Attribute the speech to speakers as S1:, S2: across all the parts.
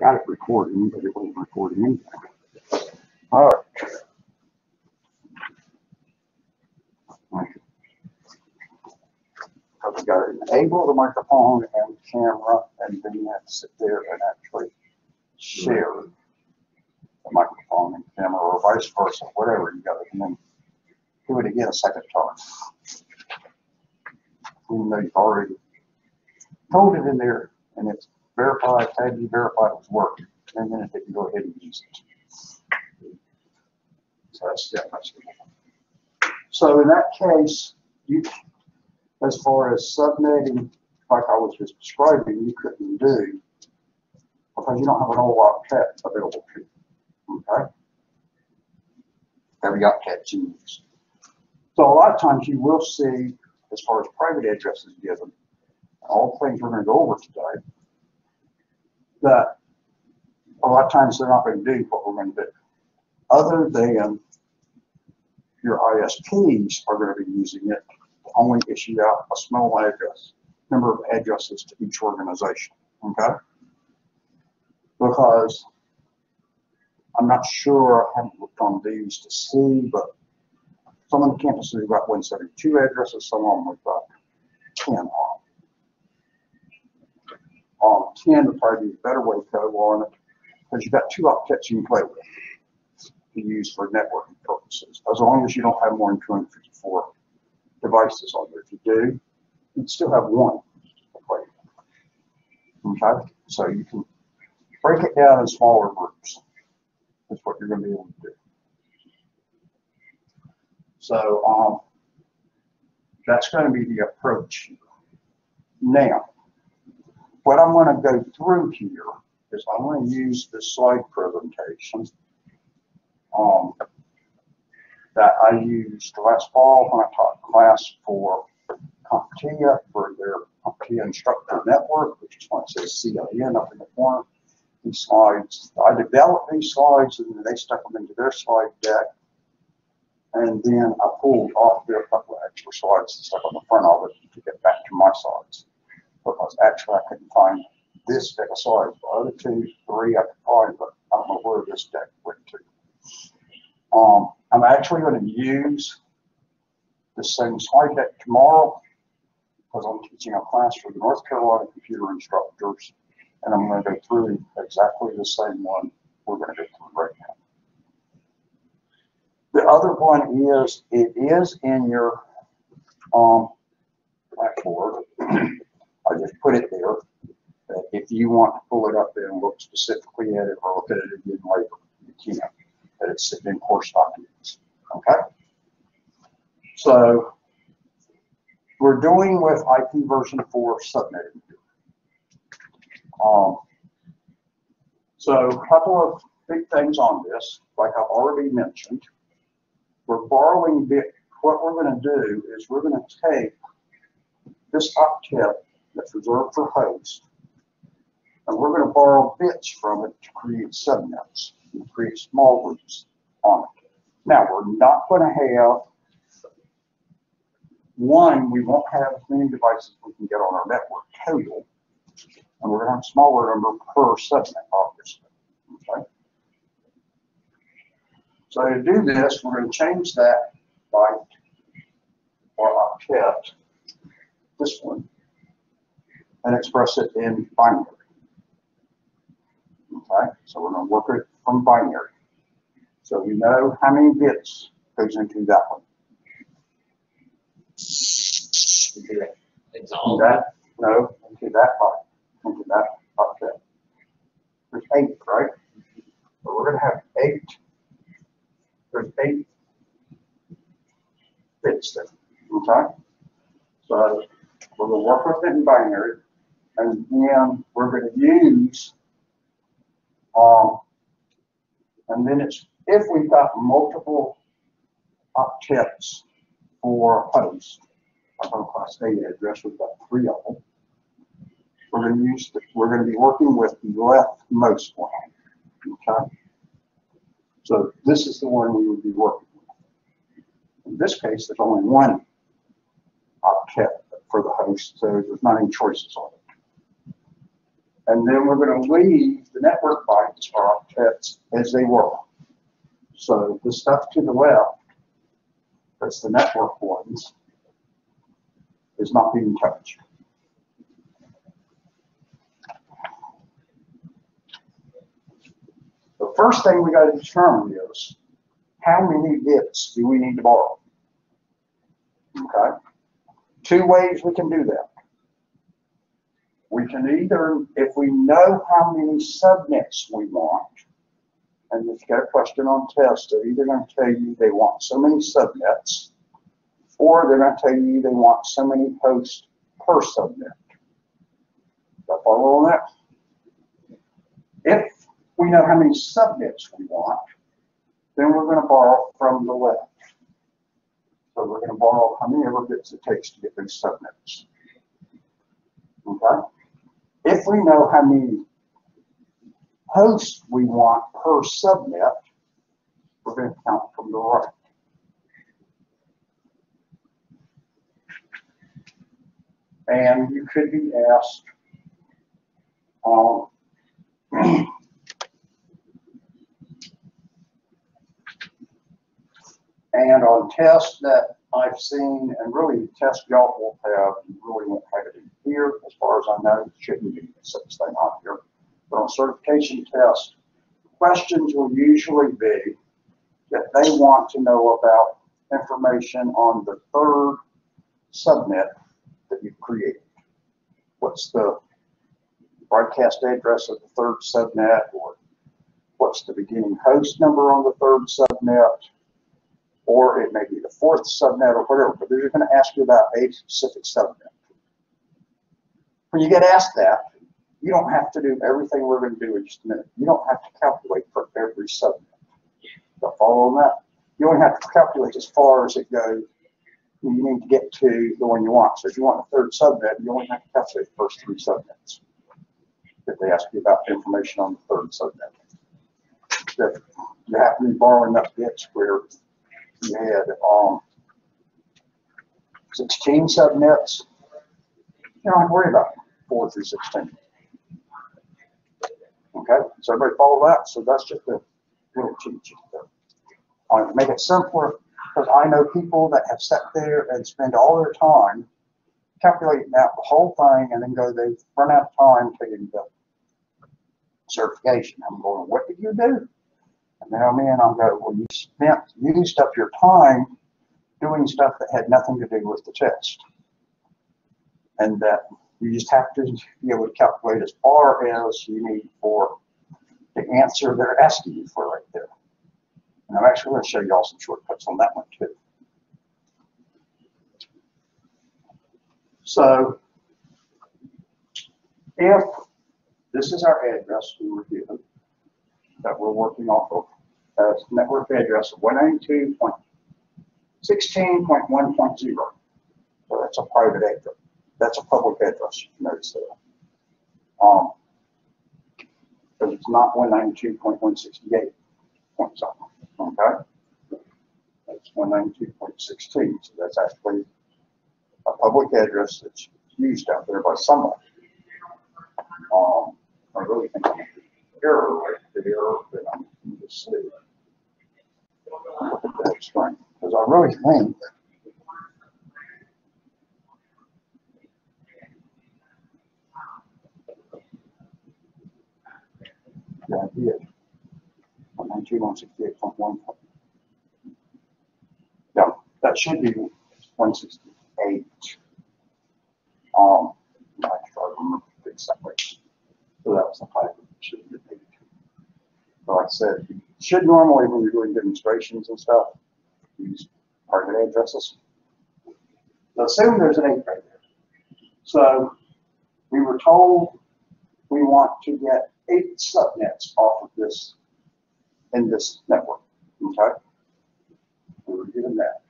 S1: got it recording, but it wasn't recording anything. All right. I've got to enable the microphone and camera, and then you have to sit there and actually share the microphone and camera, or vice versa, whatever you got to, then do it again a second time. Even though you've already told it in there, and it's verified, had you verified it was working, and then it can go ahead and use it. So that's step. So in that case, you, as far as subnetting, like I was just describing, you couldn't do because you don't have an old octet available to you. Okay? Every octet you use. So a lot of times you will see, as far as private addresses given, all things we're going to go over today, that a lot of times they're not going to do what we're going to do. Other than your ISPs are going to be using it to only issue out a small address, number of addresses to each organization. Okay? Because I'm not sure, I haven't looked on these to see, but some of the campuses have got 172 addresses, some of them have got 10 on. Um, 10 would probably be a better way to go on it, because you've got two octets you can play with to use for networking purposes, as long as you don't have more than 254 devices on there. If you do, you'd still have one to play with. Okay, so you can break it down in smaller groups. That's what you're going to be able to do. So um, that's going to be the approach. Now, what I'm going to go through here is I'm going to use this slide presentation um, that I used last fall when I taught class for CompTIA for their CompTIA instructor network, which is why it says CIN up in the corner. These slides, I developed these slides and then they stuck them into their slide deck. And then I pulled off their couple of extra slides and stuck on the front of it to get back to my slides. Because actually I couldn't find this slides. The other two, three I could find, but I don't know where this deck went to. Um, I'm actually going to use the same slide deck tomorrow because I'm teaching a class for the North Carolina computer instructors, and I'm going to go through exactly the same one we're going to go through right now. The other one is, it is in your um, Blackboard. I just put it there. That if you want to pull it up there and look specifically at it or look at it again later, you can that it's in course documents. Okay? So we're doing with IP version 4 subnetting. Um, so a couple of big things on this, like I've already mentioned. We're borrowing bit. What we're going to do is we're going to take this octet that's reserved for host, and we're going to borrow bits from it to create subnets and create small groups on it. Now, we're not going to have one, we won't have as many devices we can get on our network total, and we're going to have a smaller number per subnet, obviously. Okay. So to do this, we're going to change that byte or octet, this one, and express it in binary. Okay, so we're going to work it from binary. So you know how many bits goes into that one.
S2: It's all,
S1: that no, into that part. into that octet. There's eight, right? So we're gonna have eight. There's eight bits there, okay? So we're gonna work with it in binary, and then we're gonna use, um, and then it's, if we've got multiple octets for a host, like on class A address, we've got three of them. We're gonna use, the- we're gonna be working with the leftmost one, okay? So this is the one we would be working with. In this case, there's only one octet for the host, so there's not any choices on it. And then we're gonna leave the network bytes or octets as they were. So the stuff to the left, that's the network ones, is not being touched. The first thing we gotta determine is, how many bits do we need to borrow? Okay? Two ways we can do that. We can either, if we know how many subnets we want, and if you got a question on test, they're either gonna tell you they want so many subnets, or they're gonna tell you they want so many hosts per subnet. Got follow on that? If we know how many subnets we want, then we're gonna borrow from the left. So we're gonna borrow how many ever bits it takes to get those subnets. Okay? If we know how many hosts we want per subnet, we're gonna count from the right. And you could be asked, um, And on tests that I've seen, and really test y'all will have, you really won't have it in here, as far as I know, it shouldn't be such thing on here. But on certification tests, questions will usually be that they want to know about information on the third subnet that you've created. What's the broadcast address of the third subnet, or what's the beginning host number on the third subnet? Or it may be the fourth subnet or whatever, but they're just going to ask you about a specific subnet. When you get asked that, you don't have to do everything we're going to do in just a minute. You don't have to calculate for every subnet. you follow on that? You only have to calculate as far as it goes. You need to get to the one you want. So if you want a third subnet, you only have to calculate the first three subnets. If they ask you about information on the third subnet. If you have to be borrowing enough bits where had um, 16 subnets. You don't to worry about 4 through 16. Okay, so everybody follow that? So that's just a little cheat sheet. I want to make it simpler because I know people that have sat there and spend all their time calculating out the whole thing and then go, they run out of time taking the certification. I'm going, what did you do? And me and I'll go, well, you spent, used up your time doing stuff that had nothing to do with the test. And that you just have to be able to calculate as far as you need for the answer they're asking you for right there. And I'm actually going to show you all some shortcuts on that one too. So if this is our address we were given, that we're working off of as network address of 192.16.1.0. So that's a private address. That's a public address, you notice there. Um, because it's not 192.168 point something, okay? That's 192.16, so that's actually a public address that's used out there by somebody. Um, I really think I'm error right there that I'm see. Because I really think the point one. Yeah, that should be one sixty-eight. Um, I try to remember the. So that was the height should be like I said, should normally, when you're doing demonstrations and stuff, use private addresses. So assume there's an eight right there. So we were told we want to get eight subnets off of this in this network. Okay? We were given that.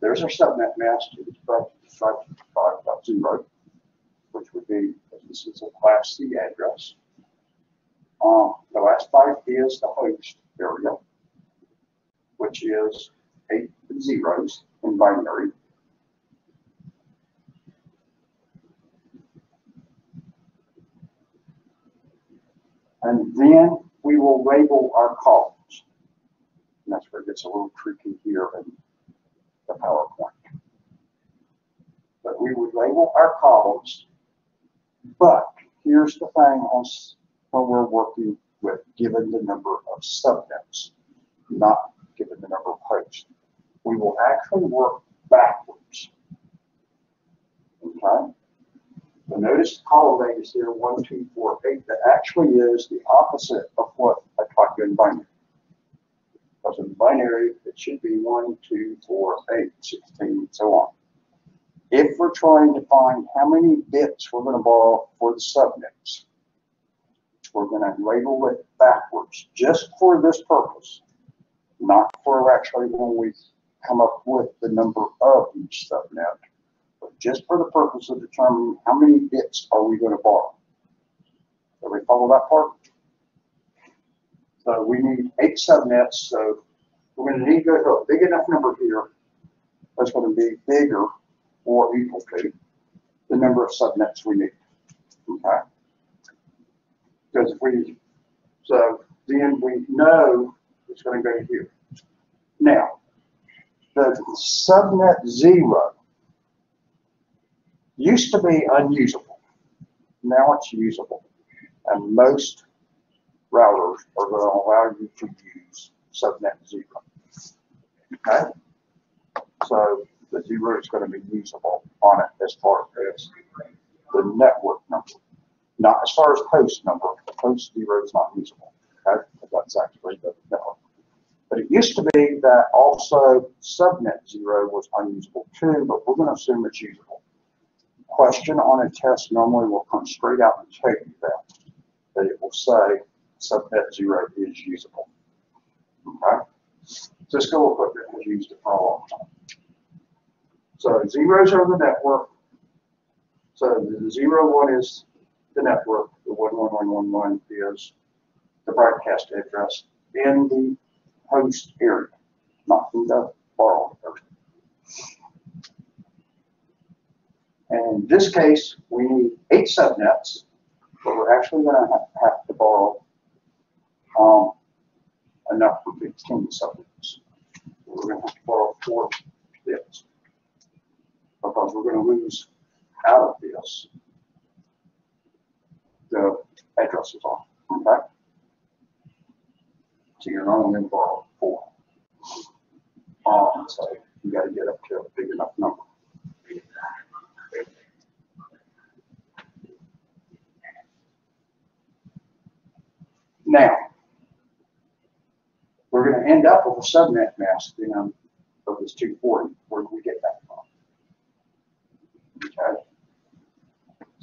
S1: There's our subnet mask to the 5.0, which would be, this is a class C address. The last byte is the host area, which is eight zeros in binary. And then we will label our columns. And that's where it gets a little tricky here in the PowerPoint. But we would label our columns, but here's the thing on, when we're working with, given the number of subnets, not given the number of hosts. We will actually work backwards. Okay? So notice the column name is here, one, two, four, eight. That actually is the opposite of what I taught you in binary. Because in binary, it should be one, two, four, eight, sixteen, and so on. If we're trying to find how many bits we're gonna borrow for the subnets, we're gonna label it backwards, just for this purpose. Not for actually when we come up with the number of each subnet, but just for the purpose of determining how many bits are we gonna borrow. Everybody follow that part? So we need eight subnets, so we're gonna need to go to a big enough number here. That's gonna be bigger or equal to the number of subnets we need. Okay? Because we, so then we know it's gonna go here. Now, the subnet zero used to be unusable. Now it's usable. And most routers are gonna allow you to use subnet zero. Okay? So the zero is gonna be usable on it as far as the network number. Not as far as host number, host zero is not usable, okay? That's actually the network. But it used to be that also subnet zero was unusable too, but we're gonna assume it's usable. Question on a test normally will come straight out and tell you that, that it will say subnet zero is usable. Okay? Cisco equipment has used it for a long time. So zeros are the network. So the zero one is the network, the one one one one one is the broadcast address in the host area, not in the borrowed area. And in this case, we need eight subnets, but we're actually gonna have, have to borrow, um, enough for fifteen subnets. We're gonna have to borrow four bits. Because we're gonna lose out of this the addresses on, okay? So you're only gonna borrow four. Um, so you gotta get up to a big enough number. Now, we're gonna end up with a subnet mask, know, of this two forty, where do we get that from? Okay?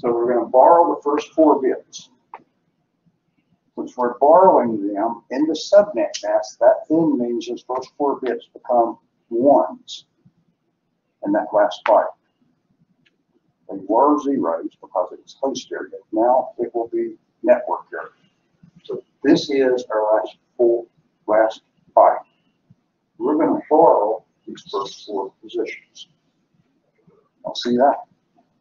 S1: So we're gonna borrow the first four bits. Since we're borrowing them in the subnet mask, that then means those first four bits become ones in that last byte. They were zeros because it was host area. Now it will be network area. So this is our last four, last byte. We're gonna borrow these first four positions. I'll see that,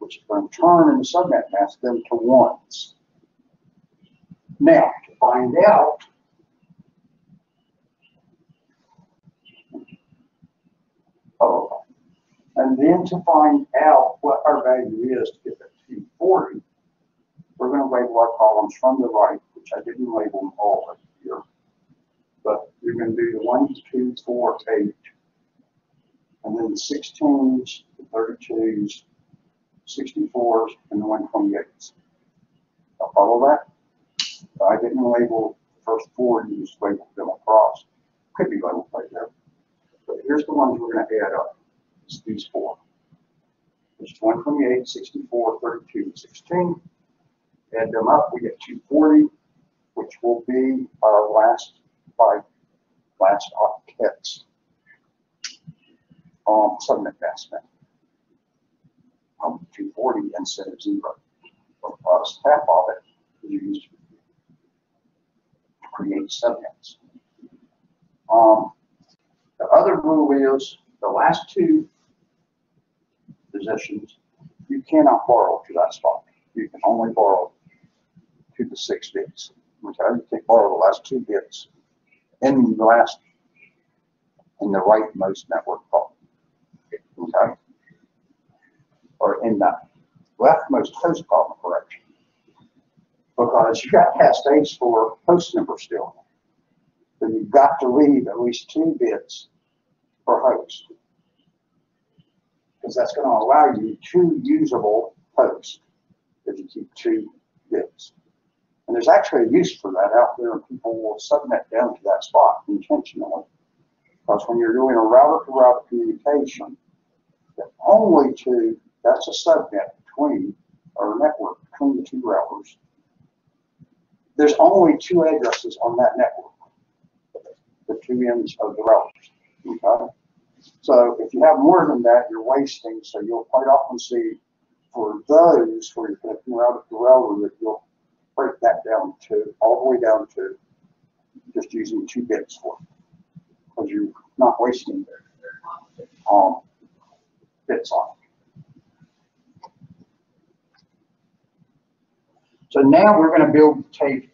S1: which is going to turn in the subnet mask them to ones. Now, to find out Oh, and then to find out what our value is to get that T forty, we're gonna label our columns from the right, which I didn't label them all up here. But you're gonna do the one, two, four, eight, and then the sixteens, the thirty-twos, sixty-fours, and the one twenty-eights. I'll follow that? I didn't label the first four, you just labeled them across. Could be labeled right there. But here's the ones we're gonna add up, it's these four. There's 128, 64, 32, 16. Add them up, we get two forty, which will be our last five, last octets. Um, subnet method. Two forty instead of zero. Because half of it is used to create subnets. Um, the other rule is the last two positions, you cannot borrow to that spot. You can only borrow to the six bits. Okay, you take borrow the last two bits in the last, in the rightmost network column. Okay? Or in the leftmost host column, correction. Because you've got past H for host number still. So you've got to leave at least two bits per host. Because that's going to allow you two usable hosts if you keep two bits. And there's actually a use for that out there, and people will subnet down to that spot intentionally. Because when you're doing a router to router communication, the only two, that's a subnet between, a network between the two routers. There's only two addresses on that network, the two ends of the routers. Okay? So if you have more than that, you're wasting. So you'll quite often see for those where you're connecting router to router that you'll break that down to all the way down to just using two bits for it. Because you're not wasting um, bits on it. So now we're going to build the table.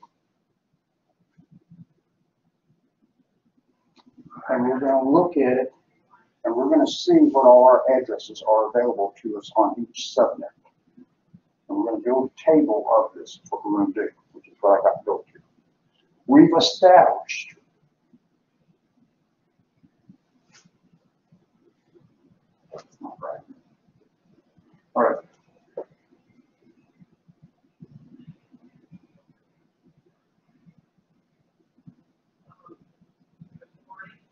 S1: And we're going to look at it and we're going to see what all our addresses are available to us on each subnet. And we're going to build a table of this, what we're going to do, which is what I got built here. We've established All right. All right.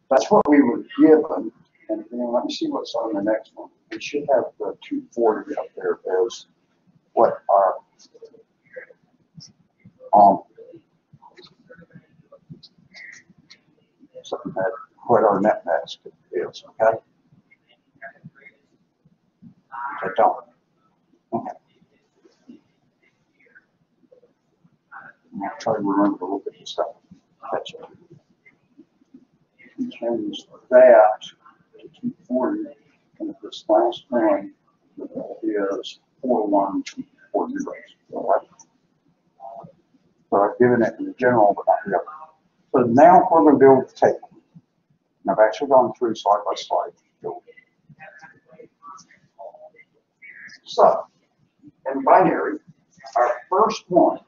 S1: That's what we were given, and then let me see what's on the next one. We should have the two forty up there as what our, um, something that, what our netmask is, okay? I don't. Okay. I'll try to remember to look at the stuff. That's it. Change that to two forty, and this last one is four one, four zeros. All right? So I've given it in general, but not. So now we're gonna build the table. And I've actually gone through slide by slide. So, in binary, our first one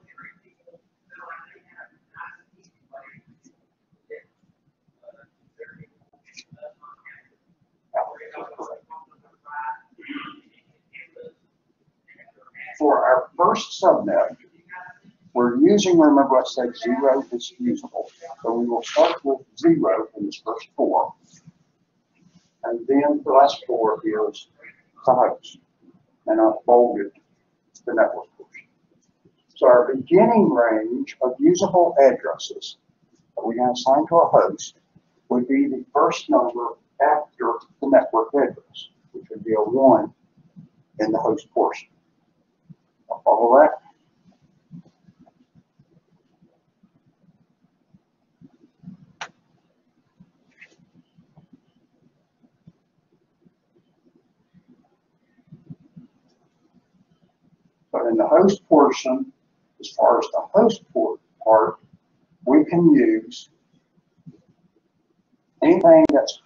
S1: for our first subnet, we're using, remember I said zero is usable. So we will start with zero in this first four. And then the last four is the host. And I've bolded the network portion. So our beginning range of usable addresses that we can assign to a host would be the first number after the network address, which would be a one in the host portion. I'll follow that. But in the portion, as far as the host port part, we can use anything that's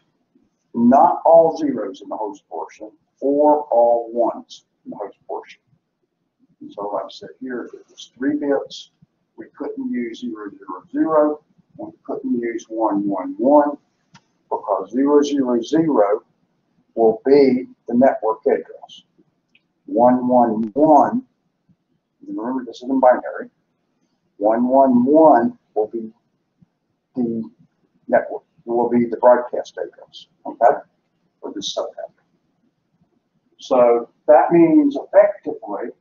S1: not all zeros in the host portion or all ones in the host portion. And so like I said here, if it was three bits, we couldn't use zero, zero, zero, we couldn't use one, one, one, because zero, zero, zero will be the network address. One, one, one, remember this is in binary, one, one, one will be the network, will be the broadcast address, okay, for this subnet. So that means effectively,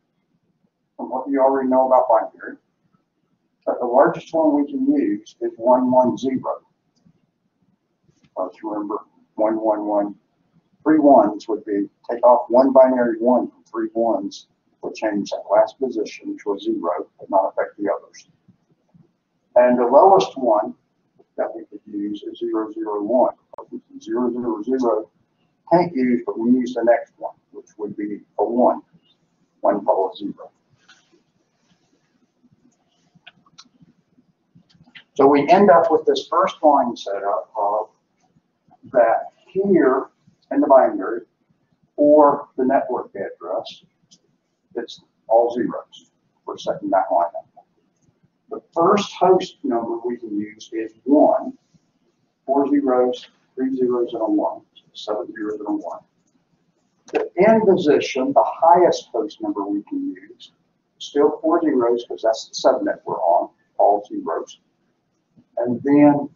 S1: from what you already know about binary, that the largest one we can use is one one zero. Let's remember, 111. Three ones would be, take off one binary one from three ones, would change that last position to a zero, but not affect the others. And the lowest one that we could use is zero zero one. Zero zero zero can't use, but we use the next one, which would be a one, one followed zero. So we end up with this first line setup of that here in the binary or the network address, it's all zeros for setting that line up. The first host number we can use is one, four zeros, three zeros, and a one, so seven zeros and a one. The end position, the highest host number we can use, still four zeros because that's the subnet we're on, all zeros. And then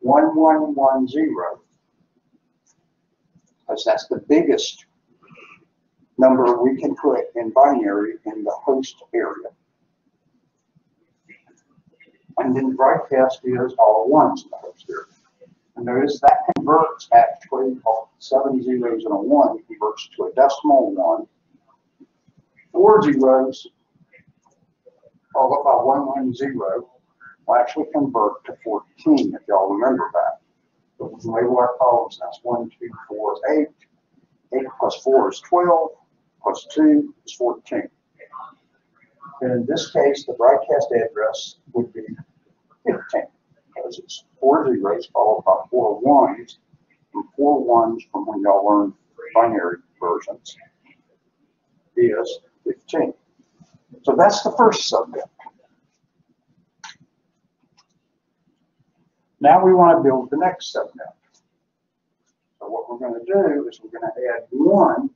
S1: one, one, one, zero, because that's the biggest number we can put in binary in the host area. And then broadcast is all ones in the host area. And notice that converts actually all seven zeros and a one converts to a decimal one. Four zeros, followed by one one zero, will actually convert to 14, if y'all remember that. But we label our columns, that's one, two, four, eight. Eight plus four is 12, plus two is 14. And in this case, the broadcast address would be 15, because it's four zeros followed by four ones, and four ones from when y'all learned binary versions is 15. So that's the first subnet. Now we want to build the next subnet. So what we're going to do is we're going to add one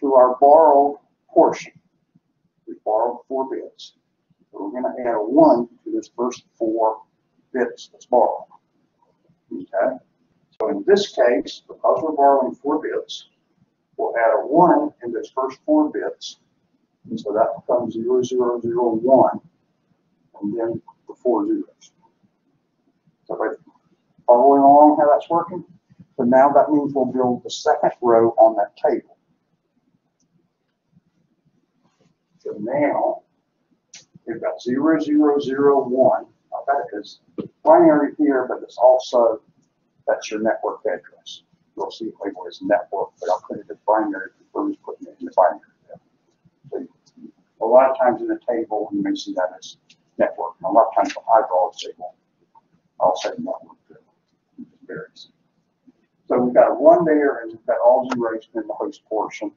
S1: to our borrowed portion. We borrowed four bits. So we're going to add a one to this first four bits that's borrowed. Okay? So in this case, because we're borrowing four bits, we'll add a one in this first four bits. And so that becomes zero, zero, zero, one, and then the four zeros. So following along how that's working? So now that means we'll build the second row on that table. So now we've got zero, zero, zero, one. Now that is binary here, but it's also, that's your network address. You'll see it labeled as network, but I'll put it as binary who's putting it in the binary. there. So a lot of times in the table, you may see that as network. And a lot of times the eyeball table, I'll say network. So we've got one there and we've got all zeros in the host portion.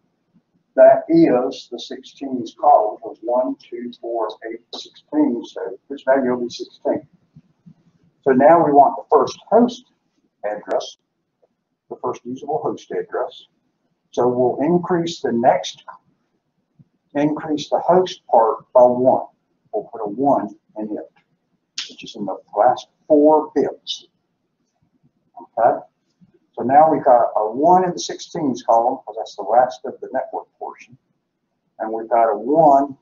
S1: That is the 16's column was 1, 2, 4, 8, 16. So this value will be 16? So now we want the first host address, the first usable host address. So we'll increase the next, increase the host part by 1. We'll put a 1 in it, which is in the last four bits. Okay? So now we've got a one in the 16s column, because that's the last of the network portion. And we've got a one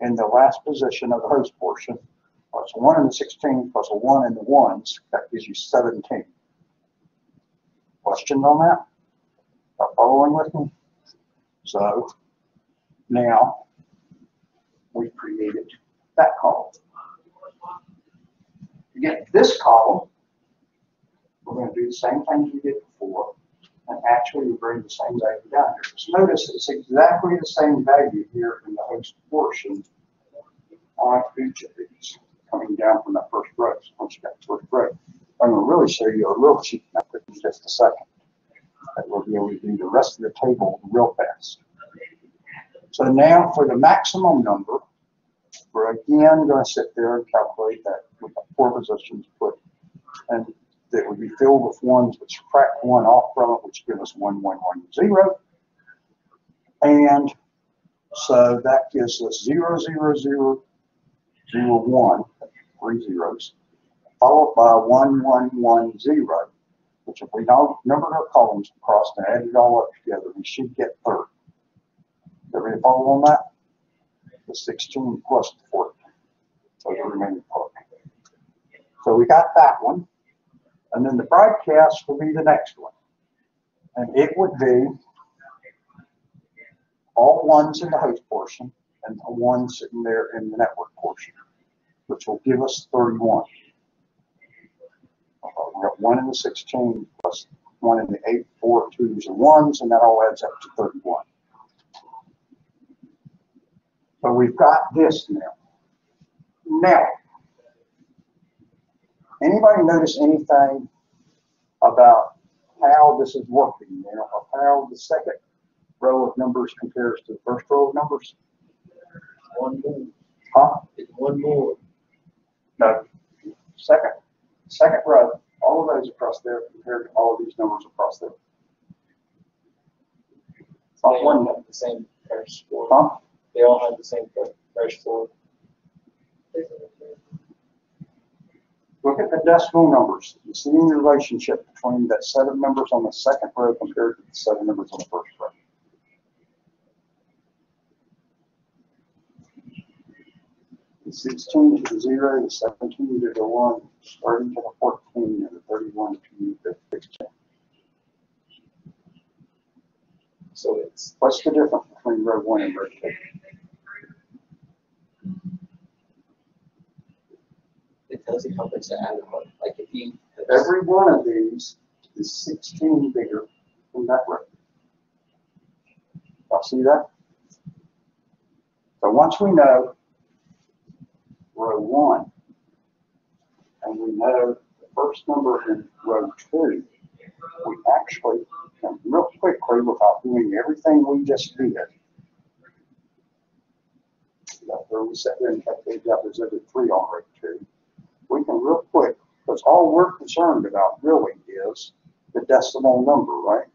S1: in the last position of the host portion, plus a one in the 16 plus a one in the ones, that gives you 17. Questions on that? Are following with me? So now we created that column. Get this column, we're going to do the same things we did before, and actually we bring the same value down here. Just notice it's exactly the same value here in the host portion on each of these, coming down from that first row. So once you got the first row, I'm going to really show you a real cheap method in just a second. That we'll be able to do the rest of the table real fast. So now for the maximum number, we're again going to sit there and calculate that with the four positions put, and that would be filled with ones, which subtract one off from it, which give us one, one, one, zero. And so that gives us zero, zero, zero, zero, one, three zeros, followed by one, one, one, zero, which if we now numbered our columns across and added it all up together, we should get 30. Everybody follow on that? The 16 plus the 14. So the remaining part. So we got that one. And then the broadcast will be the next one. And it would be all ones in the host portion and a one sitting there in the network portion, which will give us 31. Uh, We got one in the 16 plus one in the eight, four, twos, and ones, and that all adds up to 31. So we've got this now. Now, Anybody notice anything about how this is working, you know, how the second row of numbers compares to the first row of numbers?
S2: One more,
S1: Huh?
S2: it's one more.
S1: No. Second, second row, all of those across there compared to all of these numbers across there. It's
S2: They
S1: not one,
S2: all have the same crash score.
S1: huh?
S2: They all have the same cra- crash score.
S1: Look at the decimal numbers. You see any relationship between that set of numbers on the second row compared to the set of numbers on the first row? The 16 to the 0, the 17 to the 1, starting to the 14, and the 31 to the 16.
S2: So it's
S1: what's the difference between row 1 and row
S2: 2? Tells you how much to add on. Like if you.
S1: Every one of these is sixteen bigger than that row. Y'all see that? So once we know row one, and we know the first number in row two, we actually can real quickly, without doing everything we just did, where we there and calculated that was every three on row two, we can real quick, because all we're concerned about really is the decimal number, right?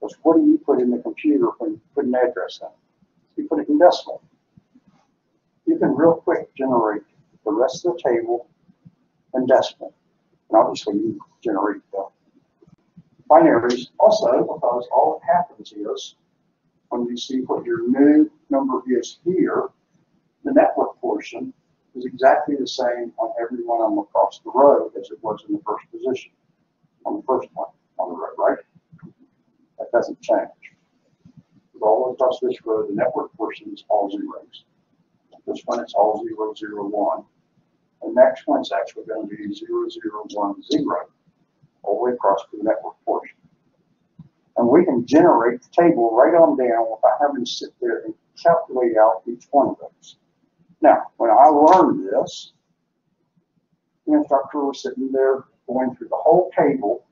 S1: Because what do you put in the computer when you put an address in? You put it in decimal. You can real quick generate the rest of the table in decimal. And obviously you generate the binaries also because all that happens is when you see what your new number is here, the network portion is exactly the same on every one of them across the row as it was in the first position, on the first one on the row, right? That doesn't change. Because all across this row, the network portion is all zeros. This one, it's all zero, zero, one. The next one's actually going to be zero, zero, one, zero, all the way across the network portion. And we can generate the table right on down without having to sit there and calculate out each one of those. Now, when I learned this, the instructor was sitting there going through the whole table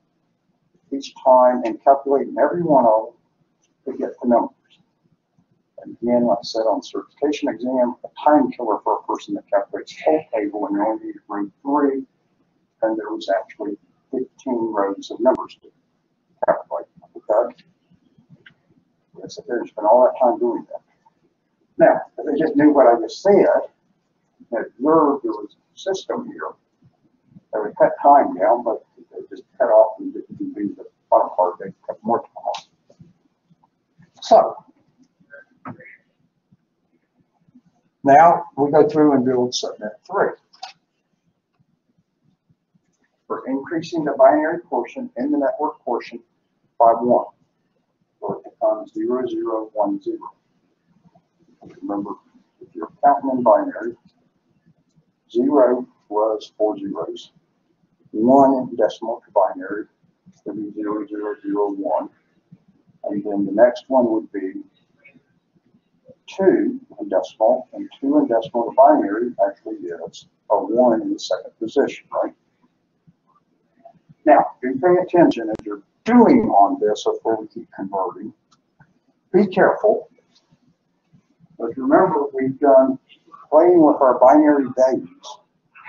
S1: each time and calculating every one of them to get the numbers. And again, like I said, on certification exam, a time killer for a person that calculates whole table and you only need to bring three, and there was actually fifteen rows of numbers to calculate, okay? They sit there and spend all that time doing that. Now, if they just knew what I just said, observed there was a system here, they would cut time down, but they just cut off and didn't do the bottom part, they cut more time off. So. Now, we go through and build subnet three. We're increasing the binary portion in the network portion by one. So it becomes zero, zero, one, zero. Remember, if you're counting in binary, zero was four zeros. One decimal to binary would be zero, zero, zero, one. And then the next one would be two in decimal, and two in decimal to binary actually is a one in the second position, right? Now, be paying attention as you're doing on this before we keep converting. Be careful but remember, we've done playing with our binary values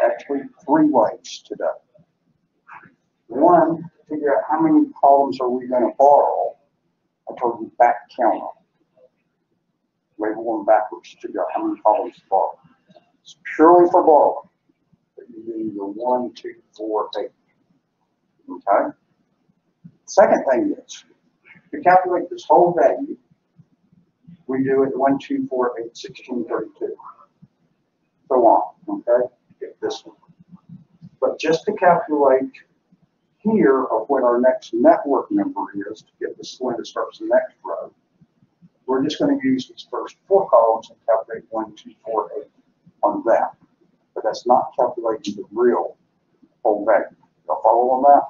S1: actually three ways today. One, figure out how many columns are we going to borrow. I told you back count them. Label them backwards to figure out how many columns to borrow. It's purely for borrowing. But you do either one, two, four, eight. Okay? Second thing is, to calculate this whole value, we do it one, two, four, eight, sixteen, thirty-two. So on, okay? Get this one. But just to calculate here of what our next network number is to get this one that starts the next row, we're just going to use these first four columns and calculate one, two, four, eight on that. But that's not calculating the real whole value. Y'all follow on that?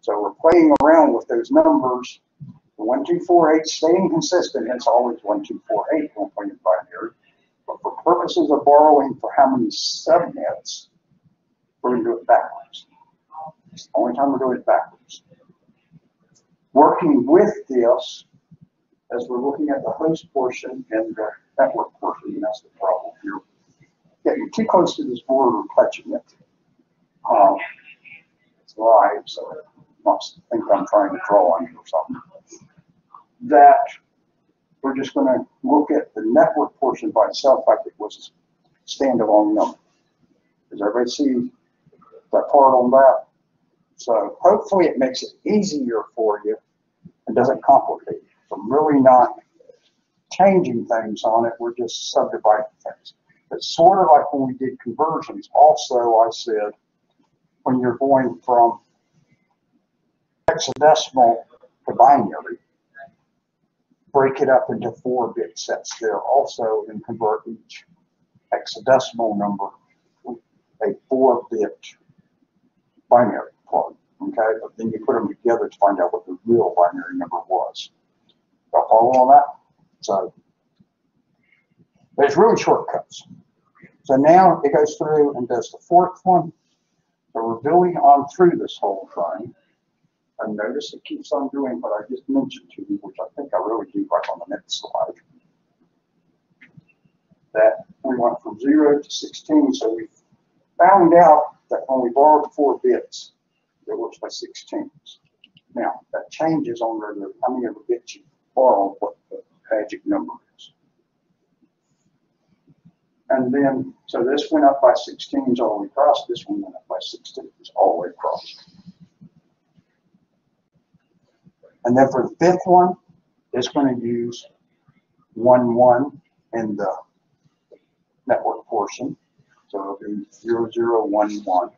S1: So we're playing around with those numbers the one, two, four, eight staying consistent, it's always one, two, four, eight, one point in binary. But for purposes of borrowing for how many subnets, we're gonna do it backwards. It's the only time we're doing it backwards. Working with this, as we're looking at the host portion and the network portion, and that's the problem here. Getting too close to this border and touching it. Um, It's live, so it must think I'm trying to draw on it or something. That we're just gonna look at the network portion by itself like it was a standalone number. Does everybody see that part on that? So hopefully it makes it easier for you and doesn't complicate it. I'm really not changing things on it, we're just subdividing things. It's sort of like when we did conversions, also I said, when you're going from hexadecimal to binary, break it up into four bit sets there also and convert each hexadecimal number to a four bit binary part, okay? But then you put them together to find out what the real binary number was. Y'all follow on that? So there's really shortcuts. So now it goes through and does the fourth one. So we're building on through this whole thing. And notice it keeps on doing what I just mentioned to you, which I think I really slide. That we went from zero to 16, so we found out that when we borrowed four bits, it works by 16s. Now, that changes on the, how many of the bits you borrow, what the magic number is. And then, so this went up by 16s all the way across, this one went up by 16s all the way across. And then for the fifth one, it's going to use one, one in the network portion. So it'll be zero, zero, one, one.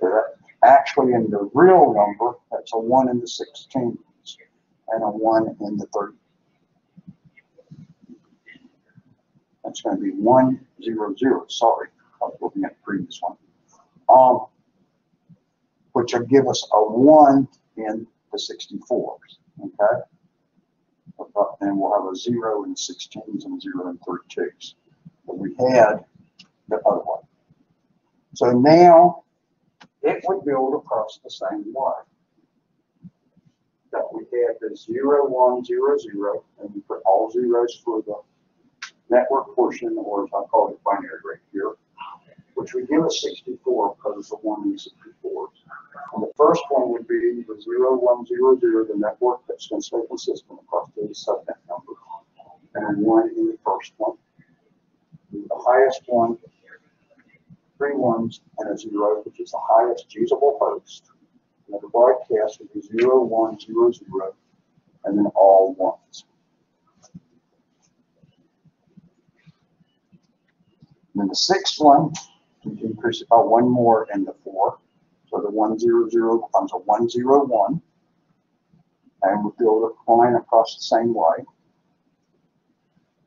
S1: So actually in the real number, that's a one in the sixteens and a one in the thirty. That's gonna be one, zero, zero, sorry, I was looking at the previous one. Um, which will give us a one in the sixty-fours, okay? Then we'll have a zero in sixteens and zero in thirty-twos. But we had the other one. So now it would build across the same way. That we had the zero, one, zero, zero, and we put all zeros for the network portion, or as I call it binary right here, which would give us sixty-four because it's a one and sixty-four. And the first one would be the zero, one, zero, zero, the network that's going to stay consistent across the subnet number. And then one in the first one. The highest one, three ones and a zero, which is the highest usable host. And the broadcast would be zero, one, zero, zero, and then all ones. And then the sixth one, we increase it by one more in the four. So the one zero zero becomes a one zero one. And we build a line across the same way.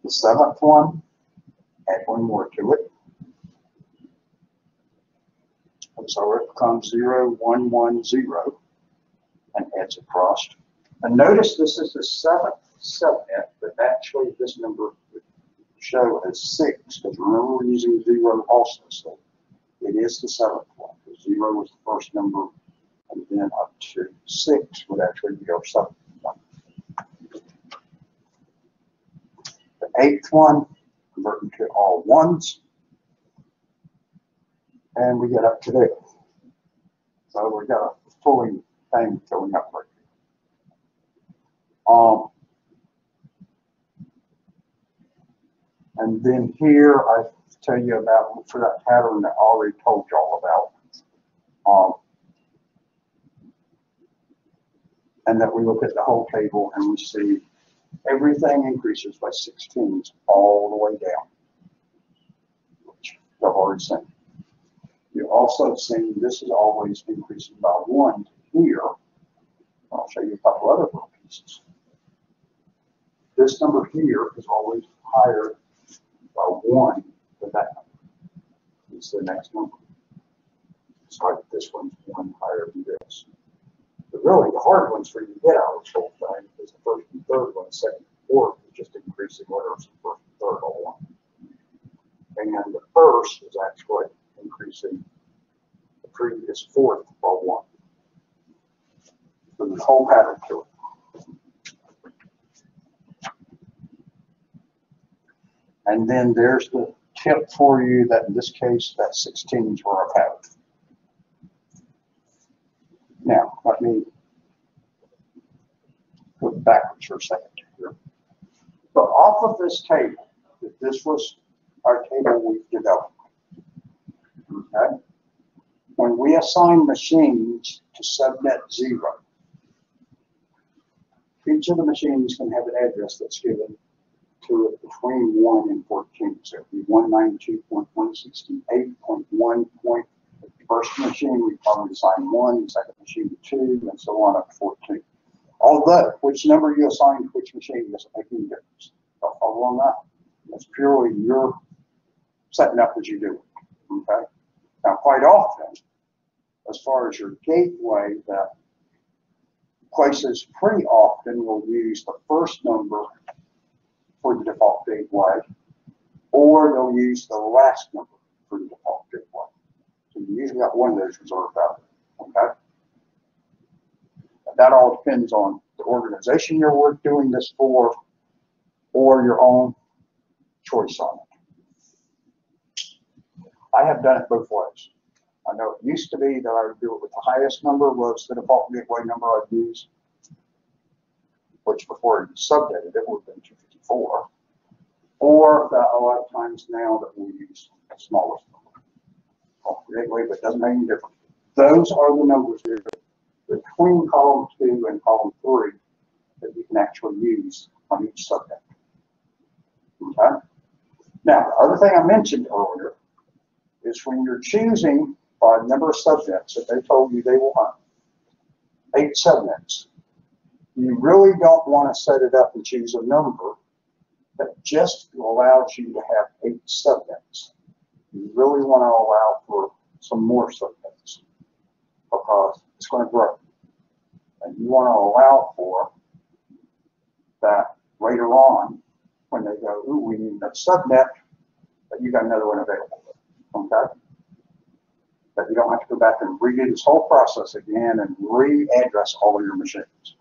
S1: The seventh one, add one more to it. And so it becomes zero one one zero and adds across. And notice this is the seventh subnet, but actually this number would show as six, because remember we're using zero also, so it is the seventh one. Zero was the first number, and then up to six would actually be our seventh one. The eighth one, converting to all ones. And we get up to there. So we got a fully thing going up right here. Um, and then here, I tell you about, for that pattern that I already told y'all about. Um, and that we look at the whole table and we see everything increases by 16s all the way down. Which the hard seen. You also see this is always increasing by one here. I'll show you a couple other little pieces. This number here is always higher by one than that number. It's the next number. Like this one's one higher than this. But really, the hard ones for you to get out of this whole thing is the first and third one, second and fourth is just increasing letters in first and third all one. And the first is actually increasing the tree is fourth or one. So the whole pattern to it. And then there's the tip for you that in this case, that 16s were a pattern. Now, let me go backwards for a second here. So off of this table, if this was our table we've developed. Okay? When we assign machines to subnet zero, each of the machines can have an address that's given to it between one and fourteen. So it'd be one ninety-two point the first machine, we probably assign one, the second machine two, and so on up to fourteen. Although, which number you assign to which machine doesn't make any difference. Don't follow on that. That's purely your setting up as you do it, okay? Now, quite often, as far as your gateway, that places pretty often will use the first number for the default gateway, or they'll use the last number for the default gateway. So you usually got one of those reserved out. Okay? That all depends on the organization you're doing this for or your own choice on it. I have done it both ways. I know it used to be that I would do it with the highest number was the default gateway number I'd use, which before you subnetted it would have been 250 four, or the a times now that we use, the smallest number. Anyway, but it doesn't make any difference. Those are the numbers here between column two and column three that you can actually use on each subnet. Okay? Now, the other thing I mentioned earlier is when you're choosing by number of subnets that they told you they want, eight subnets, you really don't want to set it up and choose a number that just allows you to have eight subnets. You really want to allow for some more subnets because it's going to grow. And you want to allow for that later on when they go, ooh, we need a subnet, that you got another one available. Okay? That you don't have to go back and redo this whole process again and re-address all of your machines.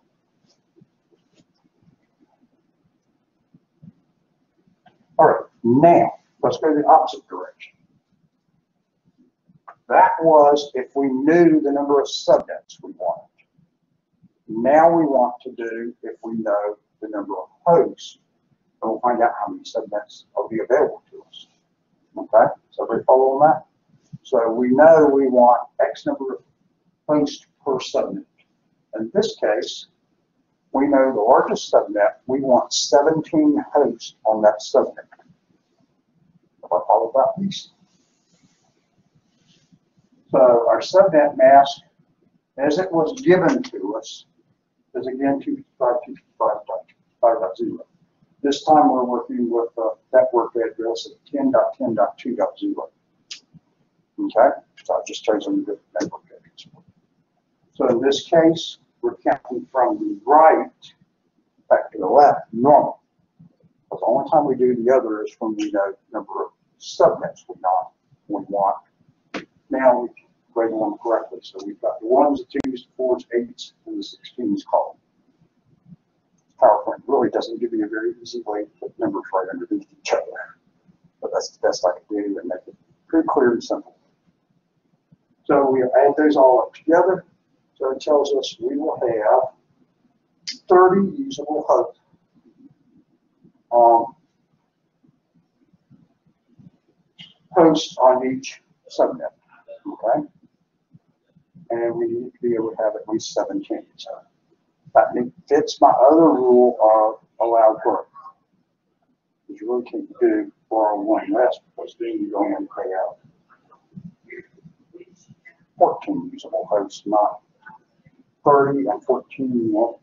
S1: All right, now, let's go the opposite direction. That was if we knew the number of subnets we wanted. Now we want to do if we know the number of hosts, and we'll find out how many subnets will be available to us. Okay, so we follow on that? So we know we want X number of hosts per subnet. In this case, we know the largest subnet, we want 17 hosts on that subnet. Follow that piece. So our subnet mask, as it was given to us, is again 255.255.0. This time we're working with a network address of 10.10.2.0. Okay, so I've just chosen the network address. So in this case, we're counting from the right back to the left, normal. But the only time we do the other is when we know number of subnets we not, we want. Now we can label them correctly. So we've got the ones, the twos, the fours, eights, and the sixteens column. PowerPoint really doesn't give you a very easy way to put numbers right underneath each other. But that's the best I can do and make it pretty clear and simple. So we add those all up together. So it tells us we will have 30 usable hosts. Um, hosts on each subnet, okay? And we need to be able to have at least 17. So that fits my other rule of allowed growth. Which you really can't do for one less because then you in and pay out 14 usable hosts, not 30 and 14 won't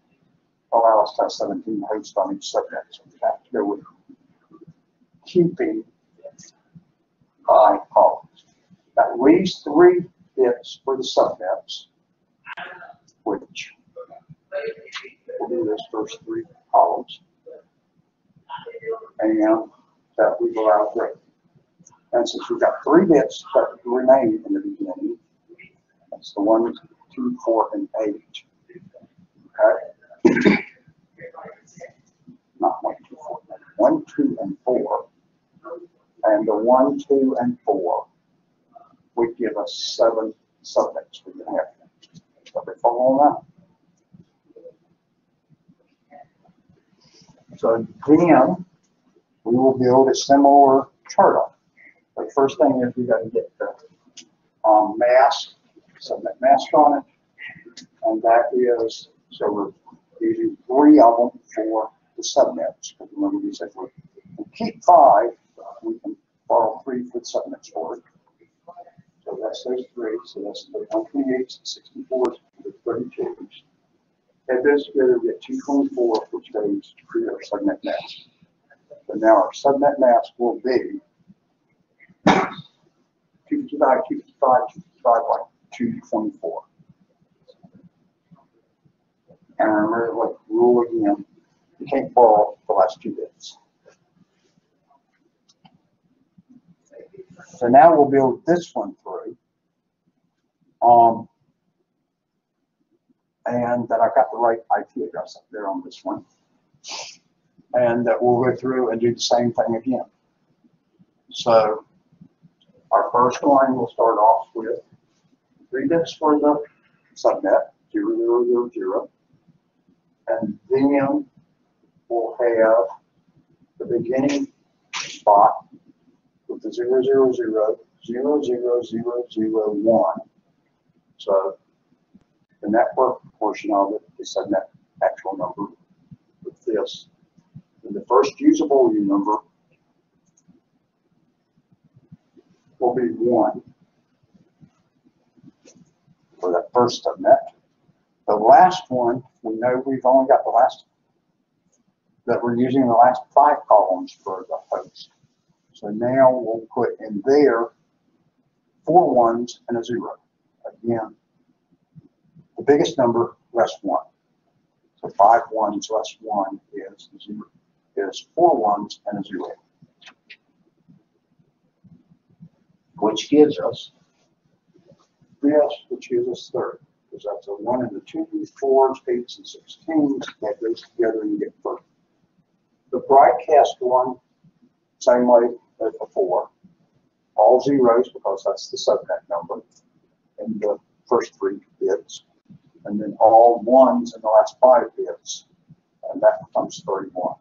S1: allow us to have 17 hosts on each subnet. So we have to go with keeping columns. At least three bits for the subnets, which we'll do those first three columns. And that we've allowed growth. And since we've got three bits that remain in the beginning, That's the one, two, four, and eight. Okay? Not one, two, four, one, two, and four. And the one, two, and four would give us seven subnets we can have. Everybody follow that? So then, we will build a similar chart up. The first thing is we gotta get the, um, mask, subnet mask on it. And that is, so we're using three of them for the subnets. Because remember, we said we keep five, we can borrow three for the for it. So that's those three, so that's the one twenty-eight, sixty-four, the thirty-twos. Add those together, we get two twenty-four, for goes to create our subnet mask. So now our subnet mask will be two fifty-five, two fifty-five, two fifty-five, like two twenty-four. And remember, like, rule again, you can't borrow the last two bits. So now we'll build this one through. Um, and that I've got the right IP address up there on this one. And that we'll go through and do the same thing again. So our first line will start off with three bits for the subnet, zero, zero, zero, zero. And then we'll have the beginning spot with the zero, zero, zero, zero, zero, zero, zero, one. So the network portion of it is setting that actual number with this. And the first usable number will be one for that first subnet. The last one, we know we've only got the last, that we're using the last five columns for the host. So now we'll put in there four ones and a zero. Again, the biggest number less one. So five ones less one is zero, is four ones and a zero. Which gives us this, which gives us thirty. Because that's a one and a two, fours, eights, and sixteens, that goes together and you get thirty. The broadcast one, same way as before. All zeros, because that's the subnet number, in the first three bits. And then all ones in the last five bits, and that becomes thirty-one.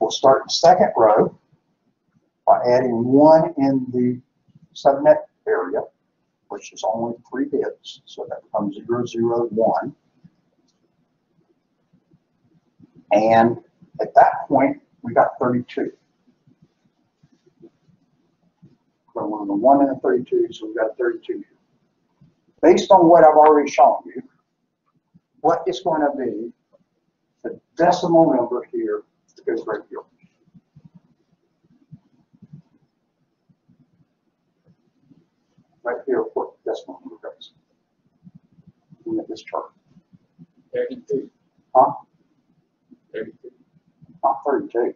S1: We'll start the second row by adding one in the subnet area, which is only three bits, so that becomes 001. And at that point, we got thirty-two. So we're on the one and the thirty-two, so we got thirty-two. Based on what I've already shown you, what is going to be the decimal number here goes right here? Right here, what decimal number goes? Look at this chart.
S2: Thirty-three.
S1: Huh?
S2: Thirty-three.
S1: Not thirty-two.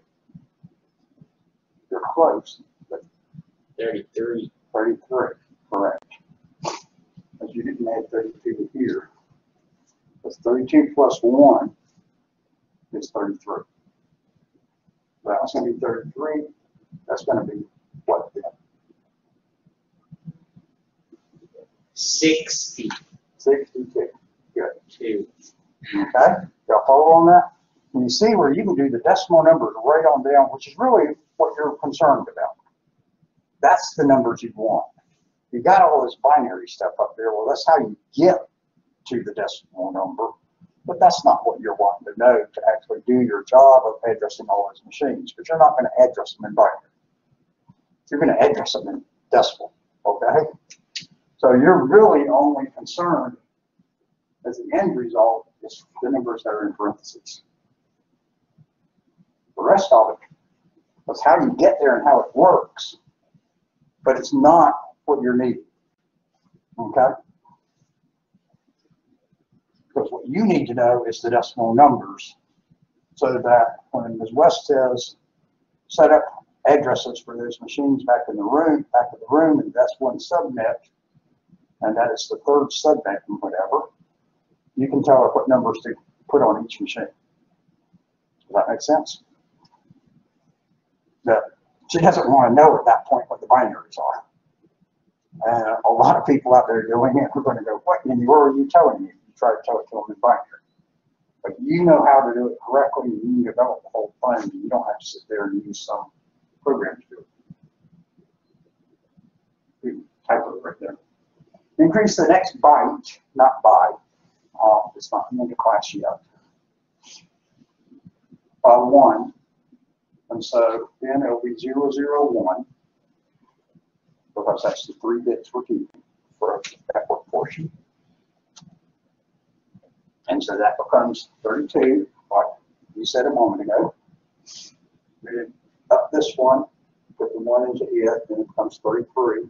S1: You're close, but
S2: Thirty-three.
S1: thirty-three, correct. Because you didn't add thirty-two here. Because thirty-two plus one is thirty-three. That's gonna be thirty-three, that's gonna be what then?
S2: Sixty-two.
S1: Sixty-two, good. Okay, y'all follow on that? And you see where you can do the decimal numbers right on down, which is really what you're concerned about. That's the numbers you want. You got all this binary stuff up there, well, that's how you get to the decimal number. But that's not what you're wanting to know to actually do your job of addressing all those machines, because you're not gonna address them in binary. You're gonna address them in decimal, okay? So you're really only concerned as the end result is the numbers that are in parentheses. The rest of it. is how you get there and how it works, but it's not what you're needing. Okay? Because what you need to know is the decimal numbers so that when Ms. West says set up addresses for those machines back in the room, back in the room, and that's one subnet, and that is the third subnet and whatever, you can tell her what numbers to put on each machine. Does that make sense? That she doesn't want to know at that point what the binaries are. And a lot of people out there doing it are going to go, what in the world are you telling me? You try to tell it to them in binary. But you know how to do it correctly, and you develop the whole and you don't have to sit there and use some program to do it. It right there. Increase the next byte, not by, uh, it's not in the class yet. By one, and so then it'll be zero, zero, one. Because that's the three bits we're keeping for a network portion. And so that becomes thirty-two, like you said a moment ago. Then Up this one, put the one into it, then it becomes thirty-three.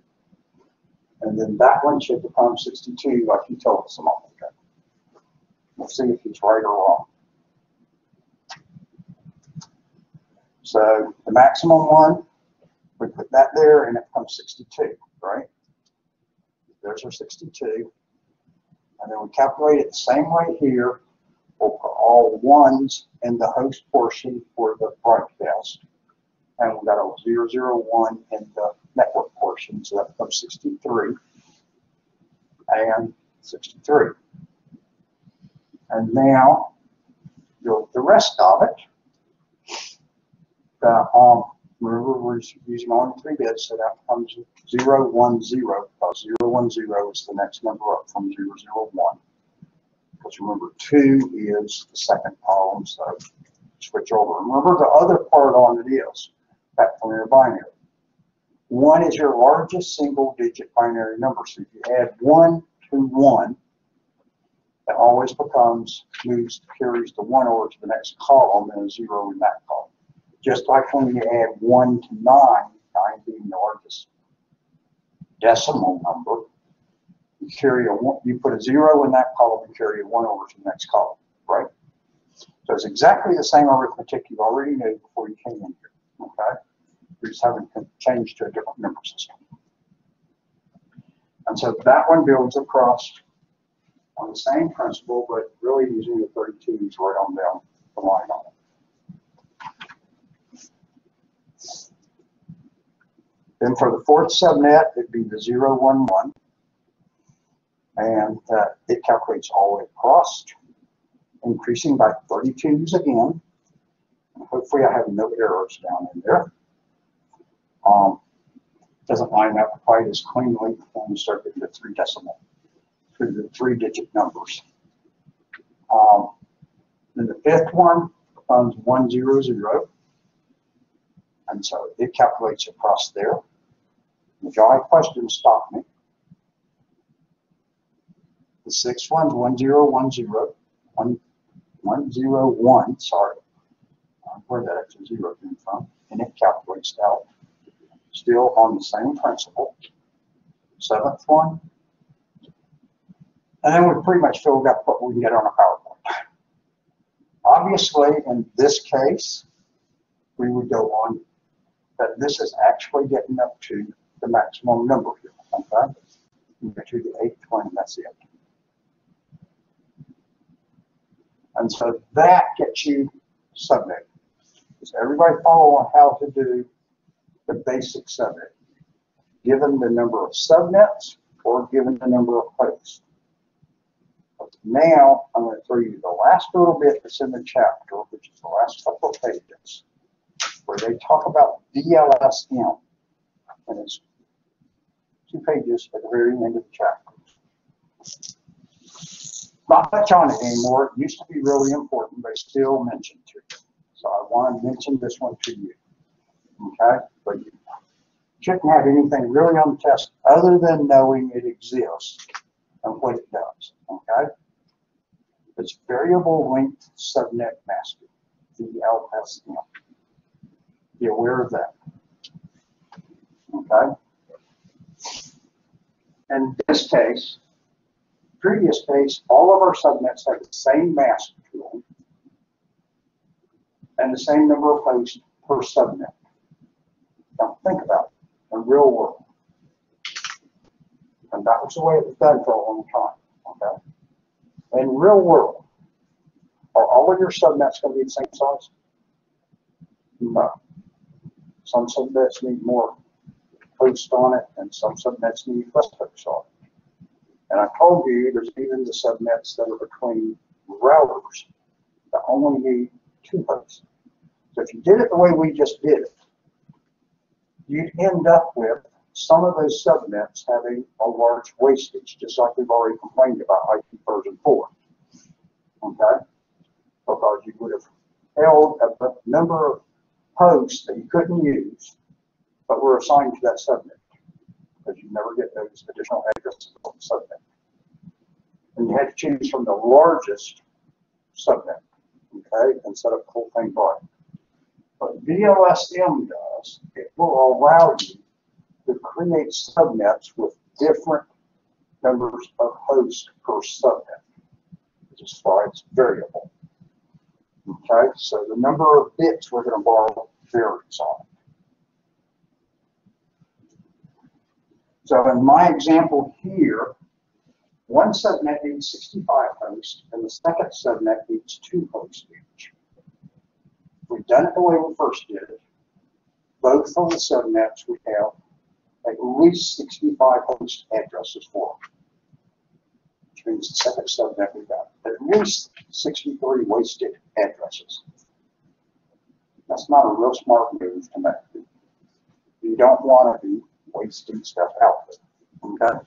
S1: And then that one should become sixty-two, like you told us a moment ago. We'll see if he's right or wrong. So the maximum one, we put that there and it becomes sixty-two, right? There's our sixty-two. And then we calculate it the same way here. We'll put all ones in the host portion for the broadcast. And we got a 001 in the network portion, so that becomes sixty-three. And sixty-three. And now, the rest of it, uh, um, remember we're using only three bits, so that becomes zero, one, zero, because zero, one, zero is the next number up from zero, zero, one. Because remember, two is the second column, so switch over. Remember the other part on it is that your binary. One is your largest single digit binary number, so if you add one to one, it always becomes, moves, carries the one over to the next column and a zero in that column. Just like when you add one to nine, nine being the largest decimal number, you carry a one, you put a zero in that column and carry a one over to the next column, right? So it's exactly the same arithmetic you already knew before you came in here, okay? You're just having to change to a different number system. And so that one builds across on the same principle, but really using the 32s right on down the line on it. Then for the fourth subnet, it'd be the 011. And uh, it calculates all the way across, increasing by 32s again. Hopefully I have no errors down in there. Um, doesn't line up quite as cleanly when you start getting to three decimal, to the three digit numbers. Um, then the fifth one becomes 100. And so it calculates across there. Have questions, stop me. The sixth one's 1010, one, 101, sorry. Uh, Where that extra zero came from, and it calculates out. Still on the same principle. Seventh one. And then we pretty much filled up what we can get on a PowerPoint. Obviously, in this case, we would go on that this is actually getting up to the maximum number here, okay? You to the eighth one, and that's it. And so that gets you subnet. Does everybody follow on how to do the basic subnet? Given the number of subnets or given the number of hosts? Now, I'm going to throw you the last little bit that's in the chapter, which is the last couple of pages, where they talk about VLSM. And it's two pages at the very end of the chapter. Not much on it anymore. It used to be really important, but still mentioned to you. So I want to mention this one to you. Okay? But you shouldn't have anything really on the test other than knowing it exists and what it does. Okay? It's variable length subnet masking, VLSM. Be aware of that. Okay? In this case, previous case, all of our subnets have the same mask tool and the same number of hosts per subnet. Now, think about it, in real world. And that was the way it was done for a long time, okay? In real world, are all of your subnets gonna be the same size? No. Some subnets need more hosts on it, and some subnets need less hosts on it. And I told you, there's even the subnets that are between routers that only need two hosts. So if you did it the way we just did it, you'd end up with some of those subnets having a large wastage, just like we've already complained about IP version four. Okay? Because you would have held a number of hosts that you couldn't use, but were assigned to that subnet. Because you never get those additional addresses on the subnet. And you had to choose from the largest subnet, okay, instead of the whole thing by. What VLSM does, it will allow you to create subnets with different numbers of hosts per subnet, which is why it's variable. Okay, so the number of bits we're gonna borrow varies on it. So in my example here, one subnet needs sixty-five hosts, and the second subnet needs two hosts each. We've done it the way we first did it. Both of the subnets we have at least sixty-five host addresses for. Which means the second subnet we got at least sixty-three wasted addresses. That's not a real smart move to make. You don't want to be wasting stuff out okay?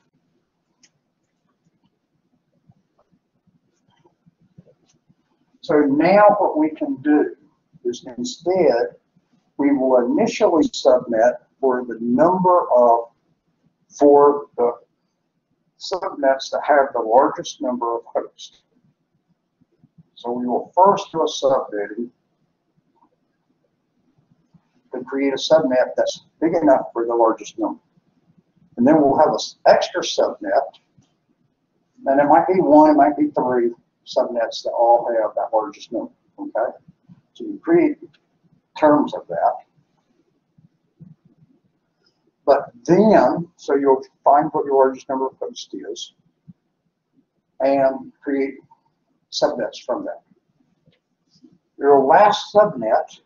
S1: So now what we can do is instead, we will initially submit for the number of, for the subnets that have the largest number of hosts. So we will first do a subnetting to create a subnet that's big enough for the largest number. And then we'll have an extra subnet, and it might be one, it might be three subnets that all have that largest number, okay? So you create terms of that. But then, so you'll find what your largest number of hosts is and create subnets from that. Your last subnet,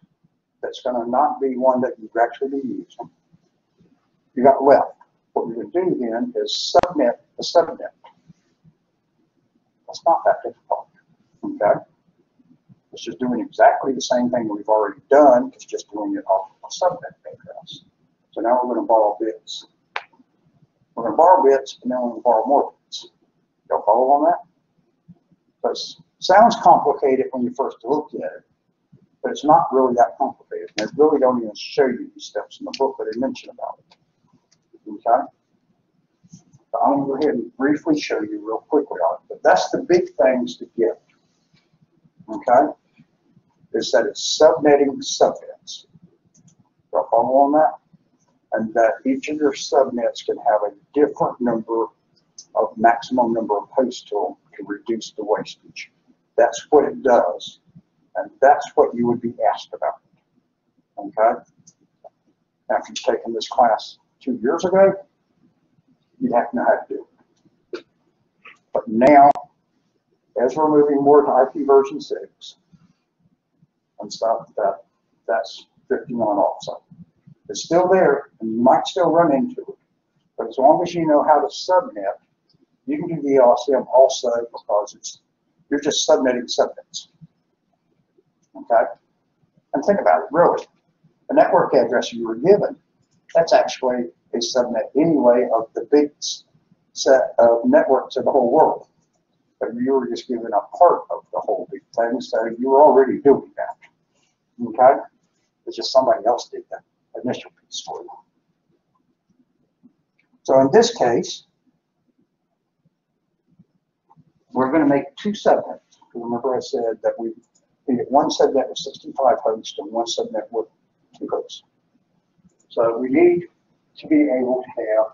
S1: that's gonna not be one that you've actually be using, you got left. What you're gonna do then is subnet the subnet. That's not that difficult, okay? It's just doing exactly the same thing we've already done, it's just doing it off a subnet address. So now we're gonna borrow bits. We're gonna borrow bits and then we're gonna borrow more bits. Y'all follow on that? It sounds complicated when you first look at it, but it's not really that complicated. They really don't even show you the steps in the book that they mention about it. Okay? So I'm gonna go ahead and briefly show you real quickly on it, but that's the big things to get. Okay? Is that it's subnetting subnets. Y'all follow on that? And that each of your subnets can have a different number of maximum number of hosts to them to reduce the wastage. That's what it does, and that's what you would be asked about. Okay? Now, if you've taken this class two years ago, you'd have to know how to do it. But now, as we're moving more to IP version six and stuff, that, that's drifting on also. It's still there, and you might still run into it, but as long as you know how to subnet, you can do the LSM also because it's, you're just subnetting subnets. Okay? And think about it, really. The network address you were given, that's actually a subnet anyway of the big set of networks of the whole world. But you were just given a part of the whole big thing, so you were already doing that. Okay? It's just somebody else did that initial piece for you. So in this case, we're gonna make two subnets. Remember I said that we needed one subnet with sixty-five hosts and one subnet with two hosts. So we need to be able to have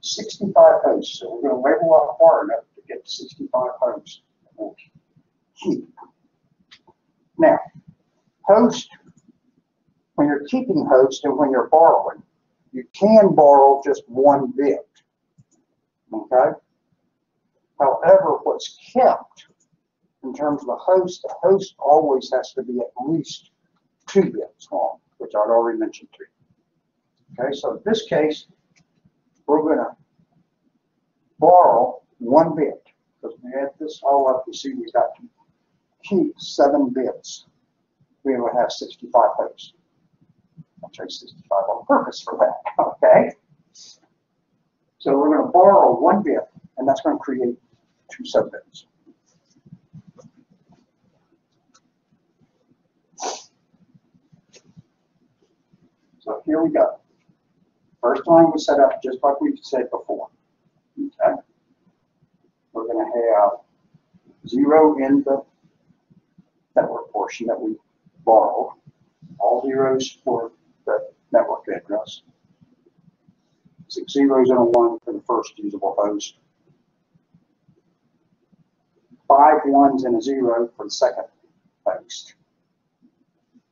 S1: sixty-five hosts. So we're gonna label up far enough to get to sixty-five hosts. we'll keep. Now, host, when you're keeping host and when you're borrowing, You can borrow just one bit. Okay? However, what's kept in terms of the host, the host always has to be at least two bits long, which I'd already mentioned to you. Okay, so in this case, we're gonna borrow one bit, because we add this all up, you see we've got to keep seven bits. We will have sixty-five hosts. I'll try sixty-five on purpose for that, okay? So we're gonna borrow one bit, and that's gonna create two subnets. So here we go. First line was set up just like we said before. Okay? We're gonna have zero in the network portion that we borrowed. All zeros for the network address. Six zeros and a one for the first usable host. Five ones and a zero for the second host.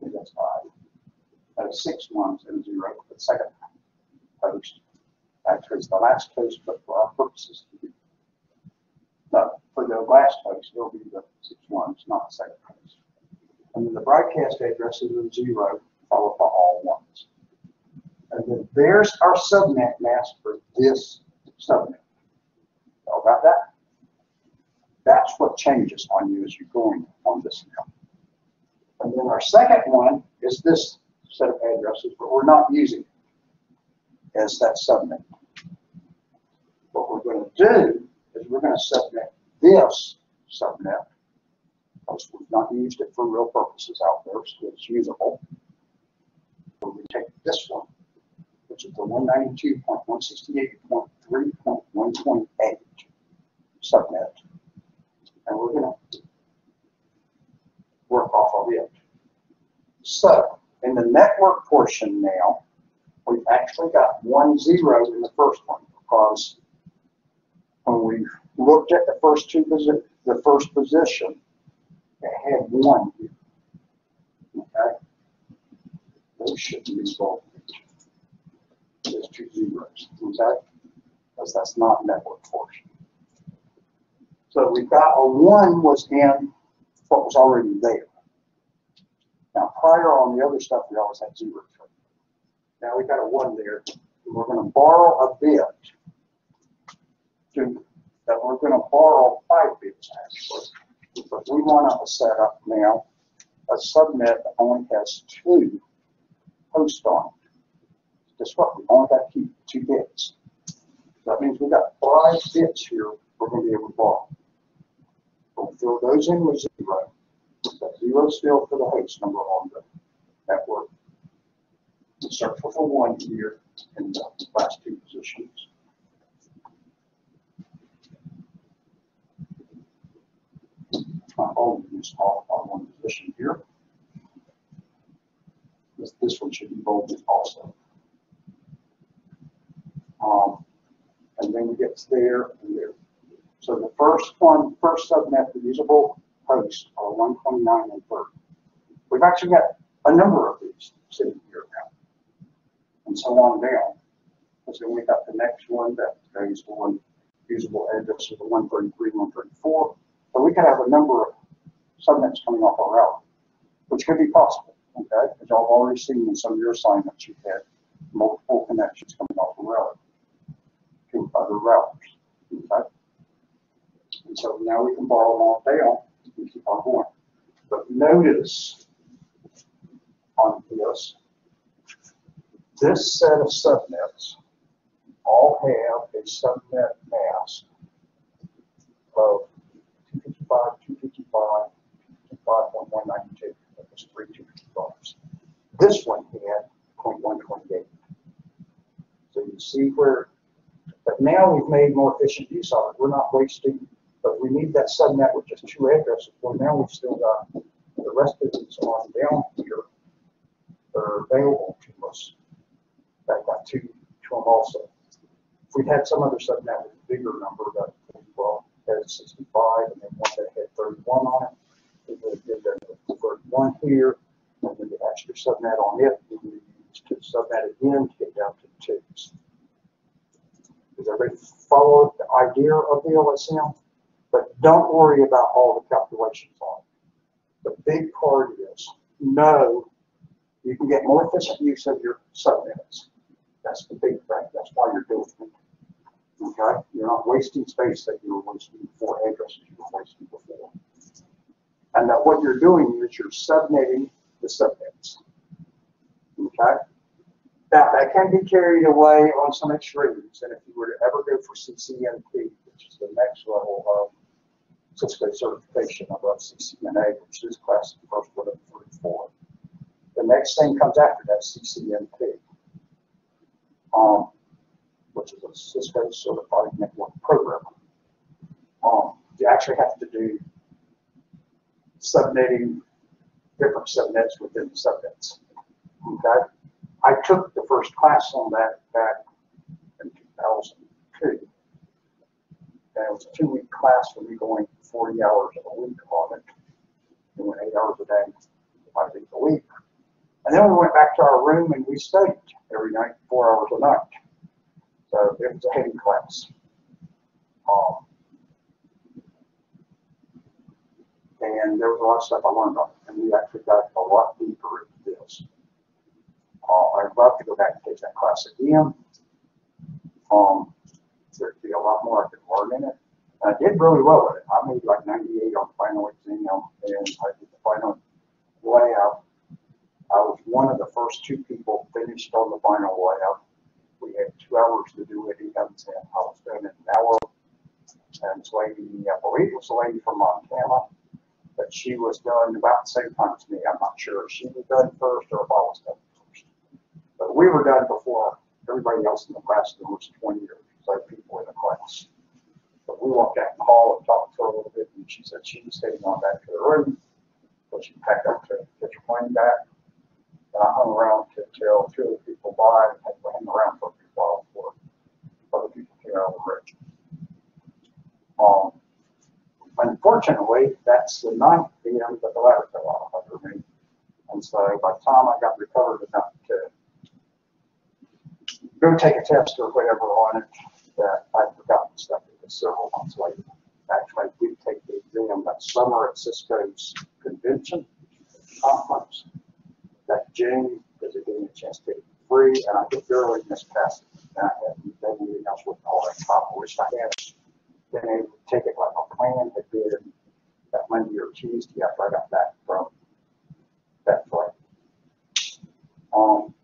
S1: That's five. Is six ones and zero for the second host. Actually, it's the last host, but for our purposes, no, for the last host, it'll be the six ones, not the second host. And then the broadcast address is a zero, followed by all ones. And then there's our subnet mask for this subnet. All about that? That's what changes on you as you're going on this now. And then our second one is this set of addresses, but we're not using it as that subnet. What we're going to do is we're going to subnet this subnet, because we've not used it for real purposes out there, so it's usable. So we take this one, which is the one ninety-two point one sixty-eight point three point one twenty-eight subnet, and we're gonna work off of it. So, in the network portion now, we've actually got one zero in the first one, because when we looked at the first two the first position, it had one. Okay? Those shouldn't be both. There's two zeros, okay? Because that's not network portion. So we've got a one was in what was already there. Now prior on the other stuff, we always had zeros. Now we got a one there, we're gonna borrow a bit to, that we're gonna borrow five bits actually. But we want to set up now a subnet that only has two hosts on it. Guess what? We only got to keep two bits. That means we got five bits here we're gonna be able to borrow. We'll fill those in with zero. That zero still for the host number on the network. Search for one here in the last two positions. my own is off on one position here. This, this one should be bolded also. Um, and then we get to there and there. So the first one, first subnet, usable hosts are one twenty-nine and thirty. We've actually got a number of these sitting here now. And so on down. And so we've got the next one that goes one usable address of the one thirty-three, one thirty-four. So we could have a number of subnets coming off our route, which could be possible, okay? As have already seen in some of your assignments, you've had multiple connections coming off the route to other routers, okay? And so now we can borrow them all down keep on. But notice on this, this set of subnets all have a subnet mask of 255, 255, 255.192. That was three 255s. This one had .128. So you see where, but now we've made more efficient use of it. We're not wasting, but we need that subnet with just two addresses. Well, now we've still got the rest of these on down here that are available to us. That got two to them also. If we had some other subnet with a bigger number that, well, had sixty-five and then one that had thirty-one on it, we would them the thirty-one here, and then the extra subnet on it, we would use to subnet again to get down to twos. Does everybody follow the idea of the OSM? But don't worry about all the calculations on it. The big part is, know you can get more efficient use of your subnets. That's the big thing. That's why you're doing it. Okay? You're not wasting space that you were wasting before, addresses you were wasting before. And that what you're doing is you're subnetting the subnets. Okay? Now, that can be carried away on some extremes, and if you were to ever go for CCNP, which is the next level of Cisco certification above CCNA, which is class the first one of four. The next thing comes after that, CCNP. Um, which is a Cisco certified network program. Um, you actually have to do subnetting different subnets within the subnets. Okay? I took the first class on that back in 2002. And it was a two-week class for me going 40 hours a week on it. Doing eight hours a day, five days a week. And then we went back to our room and we studied every night, four hours a night. So it was a heavy class. Um, and there was a lot of stuff I learned on it, and we actually got a lot deeper into this. Uh, I'd love to go back and take that class again. Um, there'd be a lot more I could learn in it. I did really well with it. I made like 98 on the final exam, and I did the final layout. I was one of the first two people finished on the final layout. We had two hours to do it. He comes in. I was doing it an hour. And this lady, I believe it was a lady from Montana, but she was done about the same time as me. I'm not sure if she was done first or if I was done first. But we were done before everybody else in the class. There was 20 or so people in the class. But we walked in the hall and talked to her a little bit, and she said she was heading on back to the room. So she packed up to get her plane back. And I hung around to tell two other people bye and had to hang around for a few while before other people came out of the room. Um, unfortunately, that's the ninth PM that the ladder fell off under me. And so by the time I got recovered enough to go take a test or whatever on it, that I'd forgotten stuff. Several months later. Actually, I did take the exam that summer at Cisco's convention conference that June, because it gave me a chance to take it free, and I could barely miss pass it. And I hadn't done anything else with all that time. I wish I had been able to take it like a plan had been that Monday or Tuesday after I got back from that flight. Um,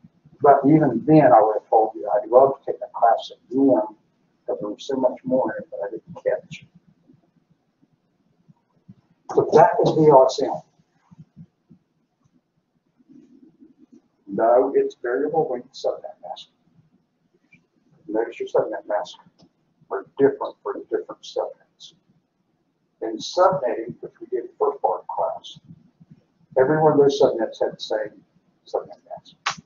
S1: but even then, I would have told you I'd love to take that class again because there was so much more in it that I didn't catch. So No, it's variable length subnet mask. Notice your subnet mask are different for the different subnets. In subnetting, which we did first part class, every one of those subnets had the same subnet mask.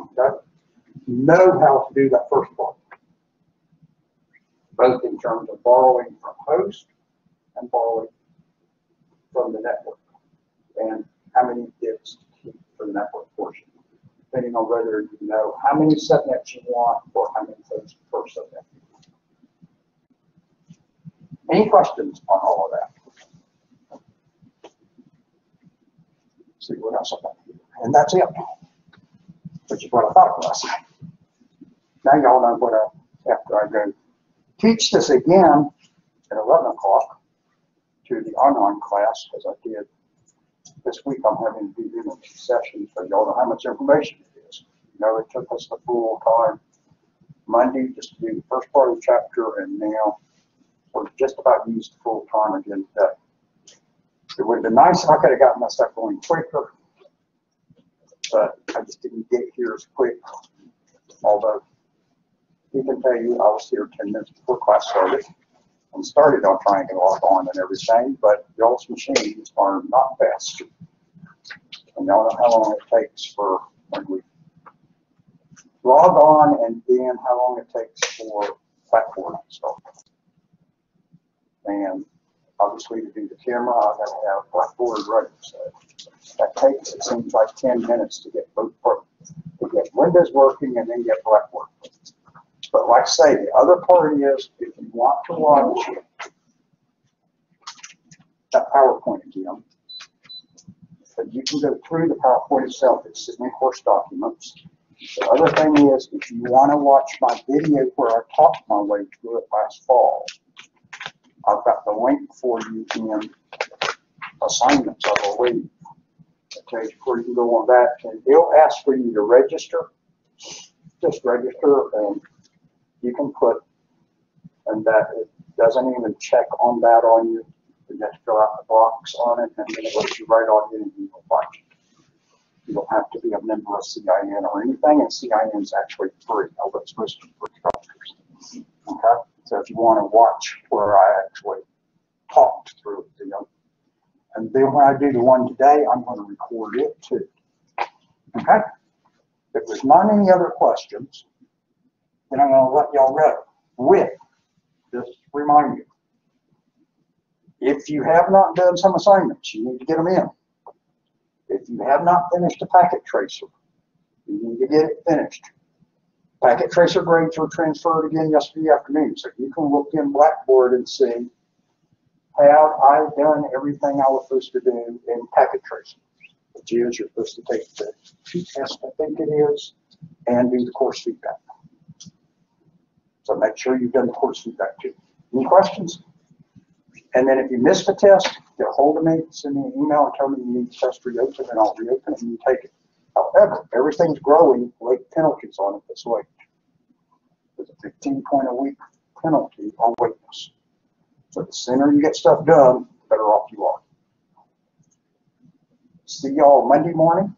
S1: Okay? Know how to do that first part. Both in terms of borrowing from host and borrowing from the network. And how many bits to keep for the network portion. On whether you know how many subnets you want or how many per subnet. Any questions on all of that? See what else I got. And that's it. Which is what I thought was. Now y'all know what I, after I go teach this again at 11 o'clock to the online class, as I did this week, I'm having to do sessions, so y'all know how much information know, it took us the full time Monday just to do the first part of the chapter, and now we're just about used full time again today. It would have been nice if I could have gotten my stuff going quicker, but I just didn't get here as quick. Although he can tell you I was here 10 minutes before class started and started on trying to log on and everything, but y'all's machines are not fast. And y'all know how long it takes for when we log on and then how long it takes for platform install. And obviously to do the camera, I gotta have Blackboard ready, so that takes, it seems like ten minutes to get both, to get windows working and then get Blackboard. But like I say, the other part is, if you want to watch that PowerPoint again, but you can go through the PowerPoint itself, it's in course documents. The other thing is, if you want to watch my video where I talked my way through it last fall, I've got the link for you in assignments, I believe. Okay, where you can go on that, and they'll ask for you to register. Just register, and you can put, and that, it doesn't even check on that on you. You just fill out the box on it, and then it lets you write on it, and you can watch it. You don't have to be a member of CIN or anything, and CIN is actually free, although it's listed for instructors. Okay, so if you want to watch where I actually talked through to you. And then when I do the one today, I'm going to record it too. Okay? If there's not any other questions, then I'm going to let y'all go with, just remind you. If you have not done some assignments, you need to get them in. If you have not finished a packet tracer, you need to get it finished. Packet tracer grades were transferred again yesterday afternoon, so you can look in Blackboard and see, have I done everything I was supposed to do in packet tracing? Which is, you're supposed to take the two tests, I think it is, and do the course feedback. So make sure you've done the course feedback too. Any questions? And then if you miss the test, get hold of me, send me an email and tell me you need the test reopened and I'll reopen it and you take it. However, everything's growing, late penalties on it this late. There's a fifteen point a week penalty on lateness. So the sooner you get stuff done, the better off you are. See y'all Monday morning